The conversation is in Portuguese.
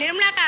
నిర్మలాక